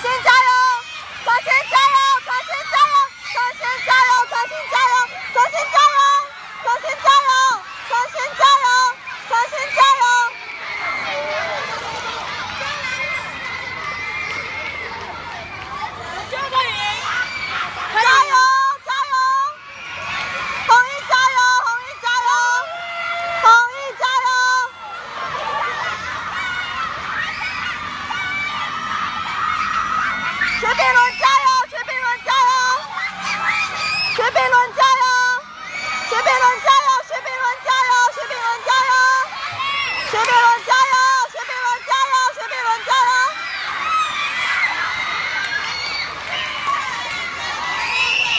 先加。雪碧伦加油，雪碧伦加油，雪碧伦加油，雪碧伦加油，雪碧伦加油，雪碧伦加油，雪碧伦。